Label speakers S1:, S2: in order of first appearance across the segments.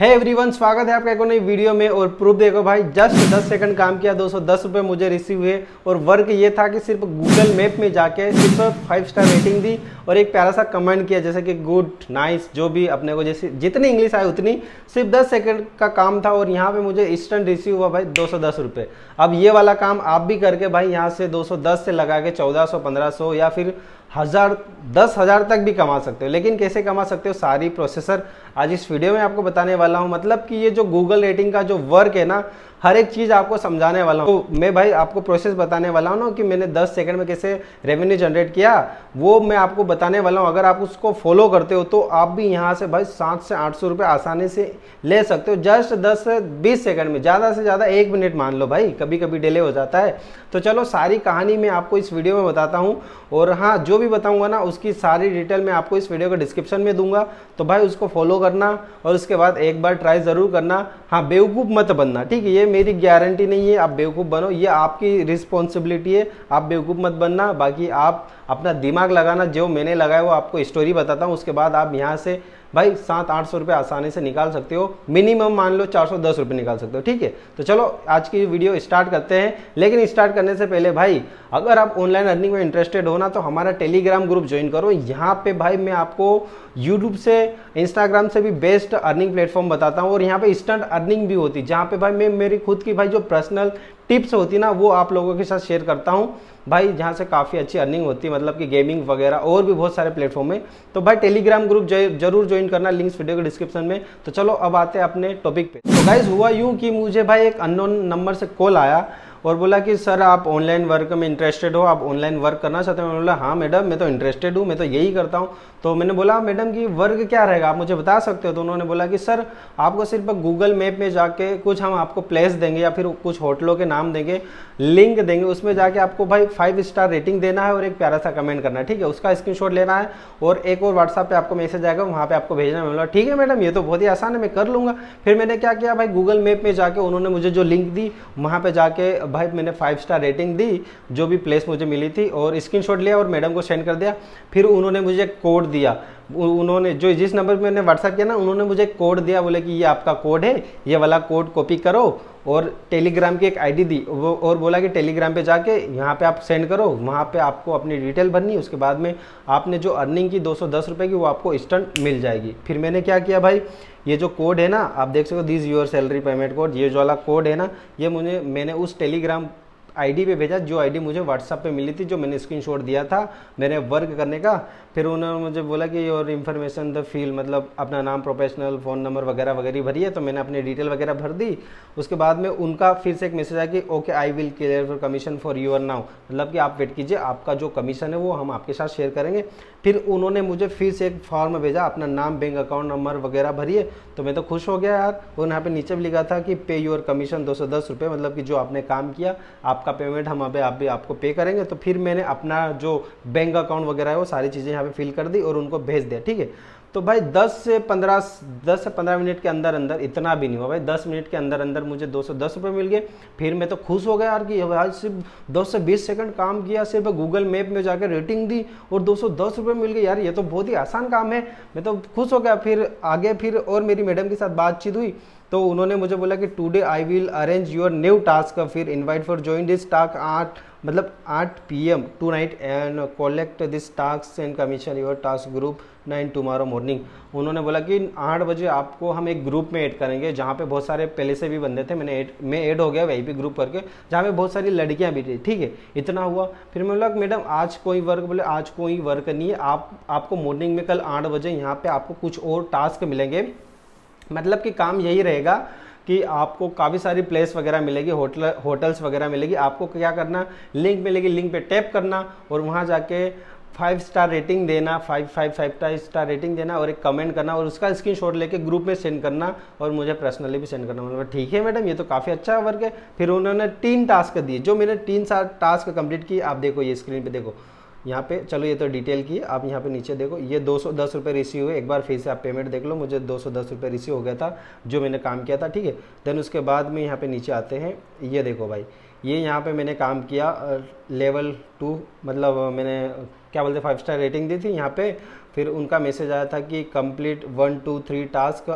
S1: है एवरीवन स्वागत है आपका एक नई वीडियो में और प्रूफ देखो भाई जस्ट 10 सेकंड काम किया, दो सौ मुझे रिसीव हुए और वर्क ये था कि सिर्फ़ गूगल मैप में जाके सिर्फ़ फाइव स्टार रेटिंग दी और एक प्यारा सा कमेंट किया, जैसे कि गुड नाइस जो भी अपने को जैसे, जितनी इंग्लिश आई उतनी, सिर्फ़ 10 सेकंड का काम था और यहाँ पे मुझे इंस्टेंट रिसीव हुआ भाई दो सौ अब ये वाला काम आप भी करके भाई यहाँ से 210 से लगा के 1400 1500 या फिर हज़ार, दस हज़ार तक भी कमा सकते हो। लेकिन कैसे कमा सकते हो? सारी प्रोसेसर आज इस वीडियो में आपको बताने वाला हूँ। मतलब कि ये जो गूगल रेटिंग का जो वर्क है ना, हर एक चीज़ आपको समझाने वाला हूँ। तो मैं भाई आपको प्रोसेस बताने वाला हूँ ना कि मैंने 10 सेकंड में कैसे रेवेन्यू जनरेट किया, वो मैं आपको बताने वाला हूँ। अगर आप उसको फॉलो करते हो तो आप भी यहाँ से भाई सात से आठ सौ आसानी से ले सकते हो। जस्ट दस से बीस सेकंड में, ज़्यादा से ज़्यादा एक मिनट मान लो भाई कभी कभी डिले हो जाता है। तो चलो, सारी कहानी मैं आपको इस वीडियो में बताता हूँ। और हाँ जो भी बताऊँगा ना, उसकी सारी डिटेल मैं आपको इस वीडियो को डिस्क्रिप्शन में दूँगा। तो भाई उसको फॉलो करना और उसके बाद एक बार ट्राई ज़रूर करना। हाँ बेवकूफ़ मत बनना, ठीक है? ये मेरी गारंटी नहीं है, आप बेवकूफ़ बनो। ये आपकी रिस्पॉन्सिबिलिटी है, आप बेवकूफ़ मत बनना। बाकी आप अपना दिमाग लगाना, जो मैंने लगाया वो आपको स्टोरी बताता हूँ। उसके बाद आप यहाँ से भाई, सात आठ सौ रुपये आसानी से निकाल सकते हो। मिनिमम मान लो चार सौ दस रुपये निकाल सकते हो, ठीक है? तो चलो, आज की वीडियो स्टार्ट करते हैं। लेकिन स्टार्ट करने से पहले भाई, अगर आप ऑनलाइन अर्निंग में इंटरेस्टेड हो ना तो हमारा टेलीग्राम ग्रुप ज्वाइन करो। यहाँ पे भाई, मैं आपको यूट्यूब से इंस्टाग्राम से भी बेस्ट अर्निंग प्लेटफॉर्म बताता हूँ। और यहाँ पे इंस्टेंट अर्निंग भी होती है, जहाँ पे भाई, मैं, मेरी खुद की भाई, जो पर्सनल टिप्स होती ना, वो आप लोगों के साथ शेयर करता हूँ। भाई, जहाँ से काफ़ी अच्छी अर्निंग होती है मतलब कि गेमिंग वगैरह, और भी बहुत सारे प्लेटफॉर्म में तो भाई टेलीग्राम ग्रुप ज़रूर ज्वाइन करना लिंक्स वीडियो के डिस्क्रिप्शन में। तो चलो, अब आते हैं अपने टॉपिक पे। तो गाइज़ हुआ यूँ कि मुझे भाई एक अननोन नंबर से कॉल आया। और बोला कि, सर, आप ऑनलाइन वर्क में इंटरेस्टेड हो, आप ऑनलाइन वर्क करना चाहते हो। मैंने बोला हाँ मैडम, मैं तो इंटरेस्टेड हूँ, मैं तो यही करता हूँ। तो मैंने बोला, मैडम कि वर्क क्या रहेगा? आप मुझे बता सकते हो? तो उन्होंने बोला कि, सर, आपको सिर्फ़ गूगल मैप में जाके कुछ हम आपको प्लेस देंगे या फिर कुछ होटलों के नाम देंगे लिंक देंगे, उसमें जाके आपको भाई फाइव स्टार रेटिंग देना है और एक प्यारा सा कमेंट करना है, ठीक है? उसका स्क्रीन लेना है और एक और व्हाट्सअप पे आपको मैसेज आएगा, वहाँ पे आपको भेजना है। बोला, ठीक है मैडम, ये तो बहुत ही आसान है, मैं कर लूँगा। फिर मैंने क्या किया, भाई गूगल मैप में जाके उन्होंने मुझे जो लिंक दी, वहाँ पर जाके भाई मैंने फाइव स्टार रेटिंग दी, जो भी प्लेस मुझे मिली थी और स्क्रीनशॉट लिया और मैडम को सेंड कर दिया। फिर उन्होंने मुझे कोड दिया। उन्होंने, जो जिस नंबर पे मैंने व्हाट्सअप किया ना, उन्होंने मुझे कोड दिया, बोले कि ये आपका कोड है, ये वाला कोड कॉपी करो और टेलीग्राम की एक आईडी दी, वो और बोला कि टेलीग्राम पे जाके यहाँ पे आप सेंड करो, वहाँ पे आपको अपनी डिटेल भरनी उसके बाद में आपने जो अर्निंग की दो सौ की, वो आपको इंस्टेंट मिल जाएगी। फिर मैंने क्या किया भाई, ये जो कोड है ना, आप देख सकते हो this your salary payment code ये जो वाला कोड है ना, ये मुझे, मैंने उस टेलीग्राम आईडी पे भेजा, जो आईडी मुझे व्हाट्सअप पे मिली थी, जो मैंने स्क्रीनशॉट दिया था मैंने वर्क करने का। फिर उन्होंने मुझे बोला कि और इन्फॉर्मेशन द फील मतलब अपना नाम प्रोफेशनल फ़ोन नंबर वगैरह वगैरह भरी है तो मैंने अपनी डिटेल वगैरह भर दी। उसके बाद में उनका फिर से एक मैसेज आया कि okay I will clear for commission for your now मतलब कि आप वेट कीजिए, आपका जो कमीशन है वो हम आपके साथ शेयर करेंगे। फिर उन्होंने मुझे फिर से एक फॉर्म भेजा, अपना नाम बैंक अकाउंट नंबर वगैरह भरिए। तो मैं तो खुश हो गया यार। और यहाँ पे नीचे भी लिखा था कि पे योर कमीशन दो सौ मतलब कि जो आपने काम किया, आपका पेमेंट हम अभी आप भी आपको पे करेंगे तो फिर मैंने अपना जो बैंक अकाउंट वगैरह है, वो सारी चीज़ें यहाँ पे फिल कर दी और उनको भेज दिया, ठीक है? तो भाई 10 से 15 10 से 15 मिनट के अंदर अंदर इतना भी नहीं हुआ भाई। 10 मिनट के अंदर अंदर मुझे दो सौ मिल गए। फिर मैं तो खुश हो गया यार कि आज सिर्फ़ 10 से 20 सेकंड काम किया, सिर्फ़ गूगल मैप में जाकर रेटिंग दी और दो सौ मिल गए। यार ये तो बहुत ही आसान काम है। मैं तो खुश हो गया। फिर आगे फिर और मेरी मैडम के साथ बातचीत हुई। तो उन्होंने मुझे बोला कि today I will arrange your new task फिर invite for join this task आठ मतलब आठ P M tonight and collect this task and commission your task group nine tomorrow morning उन्होंने बोला कि आठ बजे आपको हम एक ग्रुप में ऐड करेंगे, जहाँ पे बहुत सारे पहले से भी बंदे थे, मैंने एड मैं ऐड हो गया वही ग्रुप करके, जहाँ पे बहुत सारी लड़कियाँ भी थी, ठीक है? इतना हुआ। फिर मैं बोला, मैडम, आज कोई वर्क बोले, आज कोई वर्क नहीं है, आप, आपको मॉर्निंग में कल आठ बजे यहाँ पर आपको कुछ और टास्क मिलेंगे। मतलब कि काम यही रहेगा कि आपको काफ़ी सारी प्लेस वगैरह मिलेगी, होटल होटल्स वगैरह मिलेगी। आपको क्या करना लिंक मिलेगी लिंक पे टैप करना और वहाँ जाके फाइव स्टार रेटिंग देना five five five star rating देना और एक कमेंट करना और उसका स्क्रीन शॉट लेके ग्रुप में सेंड करना और मुझे पर्सनली भी सेंड करना। मतलब ठीक है मैडम ये तो काफ़ी अच्छा वर्क है। फिर उन्होंने तीन टास्क दिए। जो मैंने तीन साल टास्क कंप्लीट किए, आप देखो ये स्क्रीन पे देखो। यहाँ पे, चलो ये तो डिटेल की आप यहाँ पे नीचे देखो, ये दो सौ दस रुपये रिसीव हुए, एक बार फिर से आप पेमेंट देख लो, मुझे दो सौ दस रुपये रिसीव हो गया था, जो मैंने काम किया था, ठीक है? देन उसके बाद में यहाँ पे नीचे आते हैं, ये देखो भाई, ये यहाँ पे मैंने काम किया लेवल टू मतलब मैंने, क्या बोलते फाइव स्टार रेटिंग दी थी यहाँ पे, फिर उनका मैसेज आया था कि complete one two three task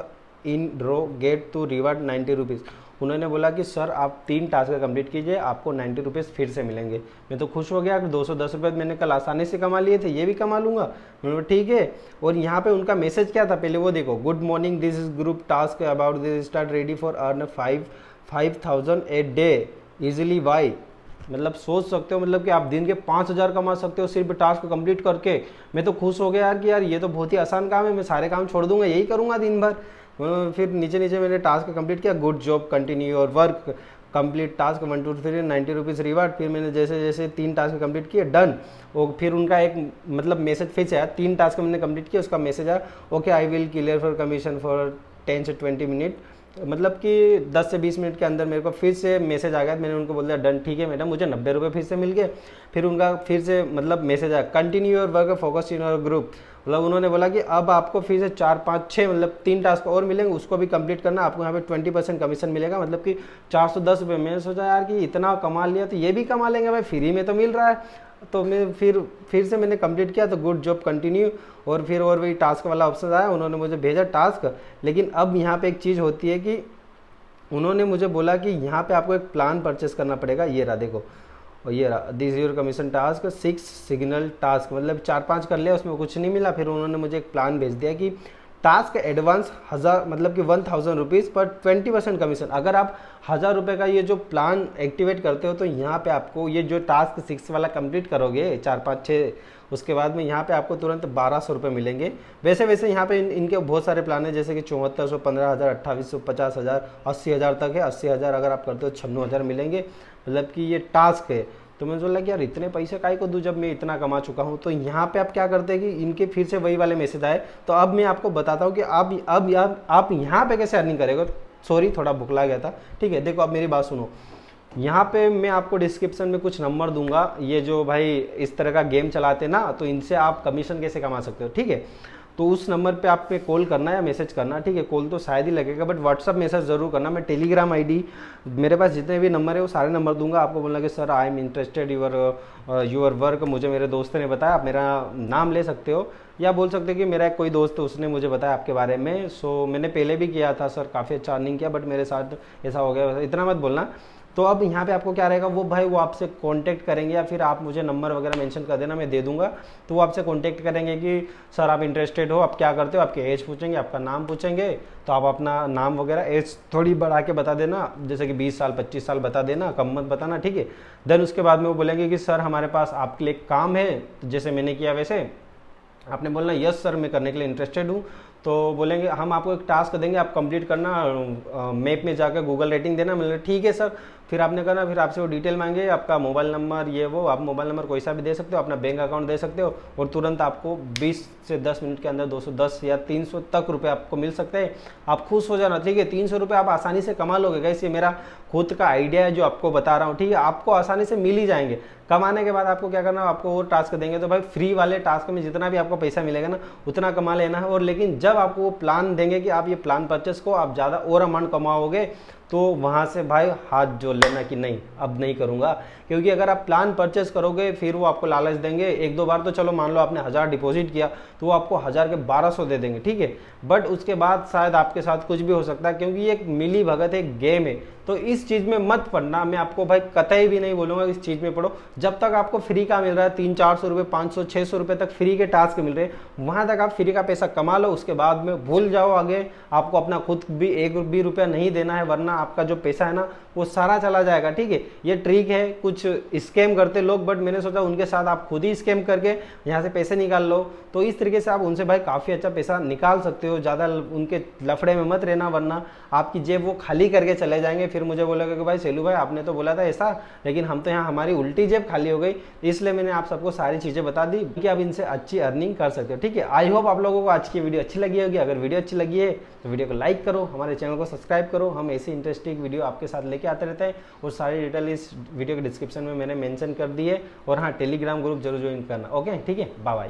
S1: in row get to reward ninety rupees उन्होंने बोला कि, सर, आप तीन टास्क कंप्लीट कीजिए, आपको नाइन्टी रुपीज़ फिर से मिलेंगे। मैं तो खुश हो गया कि दो सौ दस रुपये मैंने कल आसानी से कमा लिए थे, ये भी कमा लूँगा। मैंने ठीक है। और यहाँ पे उनका मैसेज क्या था? पहले वो देखो good morning this is group task about this start ready for earn five five thousand a day easily why मतलब सोच सकते हो मतलब कि आप दिन के पाँच हज़ार कमा सकते हो सिर्फ़ टास्क कंप्लीट करके। मैं तो खुश हो गया यार कि यार ये तो बहुत ही आसान काम है, मैं सारे काम छोड़ दूँगा, यही करूँगा दिन भर। फिर नीचे नीचे मैंने टास्क कंप्लीट किया गुड जॉब कंटिन्यू और work complete task one two three ninety rupees reward फिर मैंने जैसे जैसे तीन टास्क कंप्लीट किए डन वो फिर उनका एक मतलब मैसेज फिर आया, तीन टास्क मैंने कंप्लीट किया उसका मैसेज आया okay I will clear for commission for ten से ट्वेंटी मिनट मतलब कि 10 से 20 मिनट के अंदर मेरे को फिर से मैसेज आ गया, मैंने उनको बोल दिया डन, ठीक है मैडम, मुझे नब्बे रुपये फिर से मिल गए। फिर उनका फिर से मतलब मैसेज आया continue your work focus in your group मतलब उन्होंने बोला कि अब आपको फिर से चार, पाँच छः मतलब तीन टास्क और मिलेंगे, उसको भी कंप्लीट करना, आपको यहाँ पे ट्वेंटी परसेंट कमीशन मिलेगा। मतलब कि चार सौ दस रुपये मैंने सोचा, यार कि इतना कमा लिया तो ये भी कमा लेंगे भाई, फ्री में तो मिल रहा है। तो मैं फिर फिर से मैंने कंप्लीट किया तो गुड जॉब कंटिन्यू और फिर और वही टास्क वाला ऑप्शन आया, उन्होंने मुझे भेजा टास्क लेकिन अब यहाँ पे एक चीज़ होती है कि उन्होंने मुझे बोला कि यहाँ पे आपको एक प्लान परचेस करना पड़ेगा, ये रहा, देखो। और ये रहा this your commission task six signal task मतलब चार पाँच कर लिया, उसमें कुछ नहीं मिला। फिर उन्होंने मुझे एक प्लान भेज दिया कि टास्क एडवांस हज़ार मतलब कि वन थाउज़ेंड रुपीज़ पर ट्वेंटी परसेंट कमीशन अगर आप हज़ार रुपये का ये जो प्लान एक्टिवेट करते हो तो यहाँ पे आपको ये जो टास्क सिक्स वाला कंप्लीट करोगे चार पाँच छः उसके बाद में यहाँ पे आपको तुरंत बारह सौ रुपये मिलेंगे। वैसे वैसे यहाँ पे इन, इनके बहुत सारे प्लान है जैसे कि चौहत्तर सौ पंद्रह हज़ार अट्ठाईस सौ पचास हज़ार अस्सी हज़ार तक है। अस्सी हज़ार अगर आप करते हो छन्नू हज़ार मिलेंगे। मतलब कि ये टास्क है। तो मैंने बोला कि यार इतने पैसे काय को दूँ जब मैं इतना कमा चुका हूँ? तो यहाँ पे आप क्या करते हैं कि इनके फिर से वही वाले मैसेज आए। तो अब मैं आपको बताता हूँ कि आप अब आप, आप यहाँ पे कैसे अर्निंग करेगा? सॉरी थोड़ा भुखला गया था। ठीक है देखो अब मेरी बात सुनो। यहाँ पे मैं आपको डिस्क्रिप्शन में कुछ नंबर दूँगा। ये जो भाई इस तरह का गेम चलाते ना तो इनसे आप कमीशन कैसे कमा सकते हो? ठीक है? तो उस नंबर पे आप पे कॉल करना या मैसेज करना, ठीक है? कॉल तो शायद ही लगेगा बट व्हाट्सअप मैसेज ज़रूर करना। मैं टेलीग्राम आईडी मेरे पास जितने भी नंबर है वो सारे नंबर दूँगा। आपको बोलना कि, sir I am interested your your work मुझे मेरे दोस्त ने बताया, आप मेरा नाम ले सकते हो। या बोल सकते हो कि, मेरा एक कोई दोस्त उसने मुझे बताया आपके बारे में। सो मैंने पहले भी किया था, सर, काफ़ी अच्छा अर्निंग किया बट मेरे साथ ऐसा हो गया। इतना मत बोलना। तो अब यहाँ पे आपको क्या रहेगा, वो भाई वो आपसे कांटेक्ट करेंगे या फिर आप मुझे नंबर वगैरह मेंशन कर देना, मैं दे दूँगा। तो वो आपसे कांटेक्ट करेंगे कि, सर, आप इंटरेस्टेड हो, आप क्या करते हो? आपके एज पूछेंगे, आपका नाम पूछेंगे तो आप अपना नाम वगैरह एज थोड़ी बढ़ा के बता देना। जैसे कि बीस साल, पच्चीस साल बता देना, कम मत बताना, ठीक है? देन उसके बाद में वो बोलेंगे कि, सर, हमारे पास आपके लिए काम है। तो जैसे मैंने किया वैसे। आपने बोलना, यस, सर, मैं करने के लिए इंटरेस्टेड हूँ। तो बोलेंगे, हम आपको एक टास्क देंगे, आप कंप्लीट करना मैप में जाकर गूगल रेटिंग देना। मतलब ठीक है, सर। फिर आपने कहा ना, फिर आपसे वो डिटेल मांगे, आपका मोबाइल नंबर ये वो, आप मोबाइल नंबर कोई सा भी दे सकते हो, अपना बैंक अकाउंट दे सकते हो, और तुरंत आपको 20 से 10 मिनट के अंदर 210 या 300 तक रुपए आपको मिल सकते हैं। आप खुश हो जाना, ठीक है, तीन सौ आप आसानी से कमा लोगे कैसे मेरा खुद का आइडिया है जो आपको बता रहा हूँ, ठीक है, आपको आसानी से मिल ही जाएँगे। कमाने के बाद आपको क्या करना है, आपको वो टास्क देंगे तो भाई फ्री वाले टास्क में जितना भी आपको पैसा मिलेगा ना, उतना कमा लेना है, और लेकिन जब आपको वो प्लान देंगे कि आप ये प्लान परचेस को आप ज़्यादा और अमाउंट कमाओगे तो वहाँ से भाई हाथ जोड़ लेना कि नहीं, अब नहीं करूँगा। क्योंकि अगर आप प्लान परचेस करोगे, फिर वो आपको लालच देंगे। एक दो बार तो चलो मान लो आपने हज़ार डिपॉजिट किया तो वो आपको हज़ार के बारह सौ दे देंगे, ठीक है? बट उसके बाद शायद आपके साथ कुछ भी हो सकता है, क्योंकि एक मिली भगत एक गेम है। तो इस चीज़ में मत पढ़ना मैं आपको भाई कतई भी नहीं बोलूँगा, इस चीज़ में पढ़ो जब तक आपको फ्री का मिल रहा है, तीन चार सौ रुपये पाँच सौ छः सौ रुपये तक फ्री के टास्क मिल रहे हैं, वहाँ तक आप फ्री का पैसा कमा लो। उसके बाद में भूल जाओ आगे। आपको अपना खुद भी एक भी रुपया नहीं देना है, वरना आपका जो पैसा है ना, वो सारा चला जाएगा, ठीक है? ये ट्रिक है, कुछ स्कैम करते लोग बट मैंने सोचा उनके साथ आप खुद ही स्कैम करके यहाँ से पैसे निकाल लो। तो इस तरीके से आप उनसे भाई काफ़ी अच्छा पैसा निकाल सकते हो, ज़्यादा उनके लफड़े में मत रहना वरना आपकी जेब वो खाली करके चले जाएँगे। फिर मुझे बोलेगा कि भाई, सेलू भाई, आपने तो बोला था ऐसा, लेकिन हम तो यहाँ हमारी उल्टी जेब खाली हो गई। इसलिए मैंने आप सबको सारी चीज़ें बता दी कि आप इनसे अच्छी अर्निंग कर सकते हो, ठीक है? आई होप आप लोगों को आज की वीडियो अच्छी लगी होगी। अगर वीडियो अच्छी लगी है तो वीडियो को लाइक करो, हमारे चैनल को सब्सक्राइब करो। हम ऐसे ऐसी इंटरेस्टिंग वीडियो आपके साथ लेके आते रहते हैं। और सारी डिटेल इस वीडियो के डिस्क्रिप्शन में मैंने मेंशन कर दी है। और हाँ टेलीग्राम ग्रुप ज़रूर ज्वाइन करना। ओके ठीक है? Bye bye